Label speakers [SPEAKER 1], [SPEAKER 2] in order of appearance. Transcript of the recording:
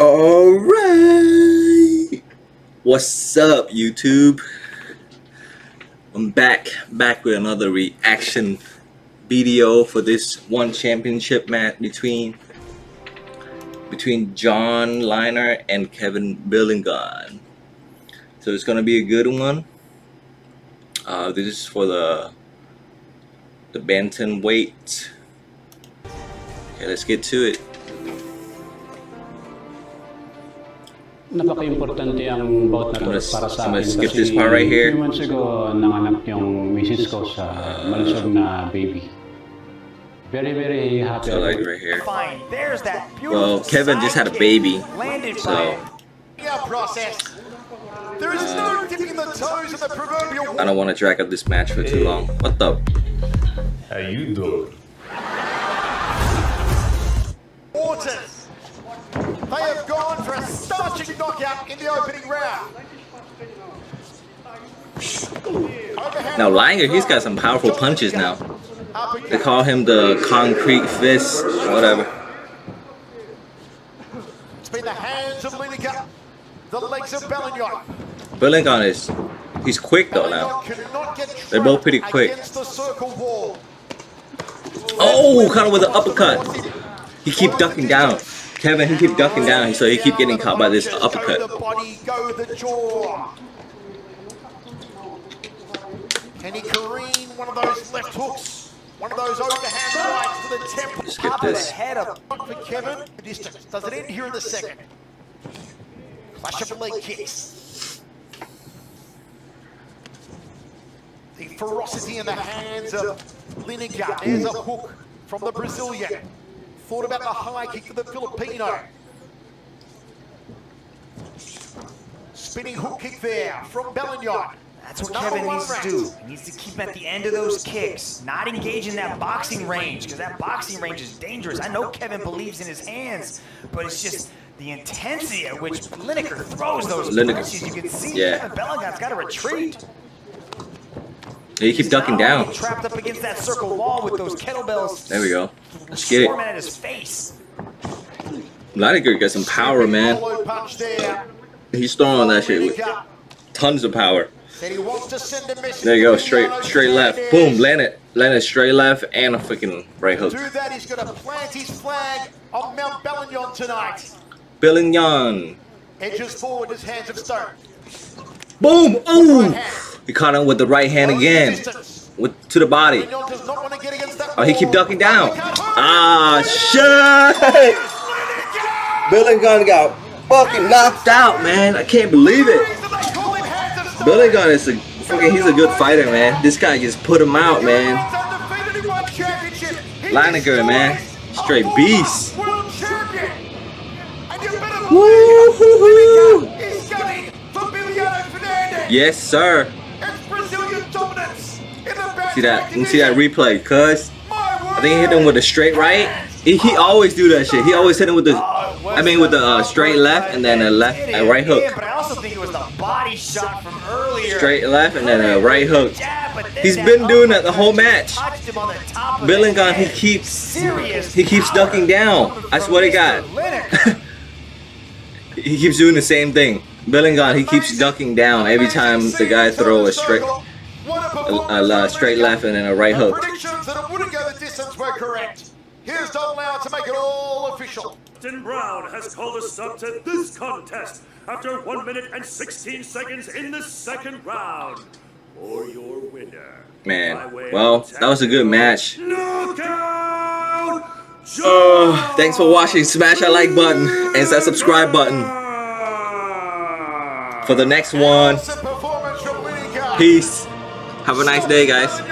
[SPEAKER 1] Alright. What's up, YouTube? I'm back, back with another reaction video for this one championship match between between John Lineker and Kevin Belingon. So it's gonna be a good one. Uh, this is for the the bantam weight. Okay, let's get to it.
[SPEAKER 2] Napaka-importante ang bout na to
[SPEAKER 1] I'm gonna-
[SPEAKER 2] para sa
[SPEAKER 1] I'm gonna
[SPEAKER 2] akin.
[SPEAKER 1] skip
[SPEAKER 2] kasi
[SPEAKER 1] this part right here.
[SPEAKER 2] Few months ago, nanganak yung misis ko sa ah, malusog na baby. Very, very happy.
[SPEAKER 1] So
[SPEAKER 2] ako.
[SPEAKER 1] like right here.
[SPEAKER 3] Fine, there's that beautiful
[SPEAKER 1] Well, Kevin just had a
[SPEAKER 3] sidekick.
[SPEAKER 1] baby,
[SPEAKER 3] Landed
[SPEAKER 1] so-
[SPEAKER 3] by Yeah, process. There is no dipping the toes in the proverbial
[SPEAKER 1] I don't want to drag up this match for too long. What the?
[SPEAKER 4] How you doing?
[SPEAKER 3] waters. They have gone for a starching knockout in the opening round.
[SPEAKER 1] Now Lineker, he's got some powerful punches now. They call him the concrete fist, whatever.
[SPEAKER 3] It's been the hands of Lineker, the legs of Belingon.
[SPEAKER 1] Belingon is, he's quick though now.
[SPEAKER 3] Belingon
[SPEAKER 1] They're both pretty quick.
[SPEAKER 3] Against the circle wall.
[SPEAKER 1] Oh, caught him with an uppercut. He keep ducking down. Kevin, he keep ducking down, so he keep getting caught by this uppercut.
[SPEAKER 3] the body, go the jaw. Can he careen one of those left hooks? One of those overhand rights to the temple.
[SPEAKER 1] Skip
[SPEAKER 3] Up
[SPEAKER 1] this.
[SPEAKER 3] ahead of for Kevin. The distance. Does it end here in the second? Clash of leg kicks. The ferocity in the hands of Lineker. There's a hook from the Brazilian. Thought about the high kick for the Filipino. Spinning hook kick there from Belingon.
[SPEAKER 5] That's what
[SPEAKER 3] Number
[SPEAKER 5] Kevin
[SPEAKER 3] one
[SPEAKER 5] needs to do. He needs to keep at the end of those kicks, not engage in that boxing range, because that boxing range is dangerous. I know Kevin believes in his hands, but it's just the intensity at which Lineker throws those
[SPEAKER 1] Lineker.
[SPEAKER 5] punches. You can see
[SPEAKER 1] Yeah.
[SPEAKER 5] Kevin Belingon's got to retreat.
[SPEAKER 1] He keep ducking down.
[SPEAKER 5] Trapped up against that circle wall with those kettlebells.
[SPEAKER 1] There we go. Let's get it.
[SPEAKER 5] At his face.
[SPEAKER 1] Lineker got some power, man.
[SPEAKER 3] Follow punch there.
[SPEAKER 1] He's throwing that shit with tons of power.
[SPEAKER 3] said he wants to send a message
[SPEAKER 1] There you go, straight, straight left. Boom, land it, land it straight left, and a freaking right hook.
[SPEAKER 3] Do that, he's to plant his flag on Mount Belingon tonight.
[SPEAKER 1] Belingon.
[SPEAKER 3] Edges forward, his hands of stone.
[SPEAKER 1] Boom! Oh! He caught him with the right hand again, with to the body.
[SPEAKER 3] Belingon does not want to get against that
[SPEAKER 1] Oh, he keep ducking down. Ah, shit! Belingon got fucking knocked out, man. I can't believe it.
[SPEAKER 3] They call him hands of stone.
[SPEAKER 1] Belingon is a fucking. He's a good fighter, man. This guy just put him out, man.
[SPEAKER 3] Undefeated in one championship. He
[SPEAKER 1] Lineker, man. Straight beast.
[SPEAKER 3] World champion. And you better
[SPEAKER 1] Woo-hoo-hoo.
[SPEAKER 3] believe Lineker is going for Bibiano Fernandes.
[SPEAKER 1] Yes, sir. See that? You see that replay, cuz? I think he hit him with a straight right. He, he always do that shit. He always hit him with the, I mean, with the uh, straight left and then a left, a right hook.
[SPEAKER 5] but I also think it was the body shot from earlier.
[SPEAKER 1] Straight left and then a right hook.
[SPEAKER 5] Jab, but then
[SPEAKER 1] He's been doing that the whole match.
[SPEAKER 5] touched him on the top of Belingon,
[SPEAKER 1] he keeps, he keeps ducking down. I swear to God. He keeps doing the same thing. Belingon, he keeps ducking down every time the guy throw a straight, a, a, a straight left and then a right hook.
[SPEAKER 3] Predictions that it wouldn't go the distance were correct. Here's Don Lau to make it all official.
[SPEAKER 6] Captain Brown has called a stop to this contest after 1 minute and 16 seconds in the second round. For your winner.
[SPEAKER 1] Man,
[SPEAKER 6] by way of
[SPEAKER 1] well, that was a good match.
[SPEAKER 6] Knockout!
[SPEAKER 1] Uh, thanks for watching. Smash that like button and that subscribe button for the next one.
[SPEAKER 3] Awesome performance from Lineker.
[SPEAKER 1] Peace. Have a nice day, guys.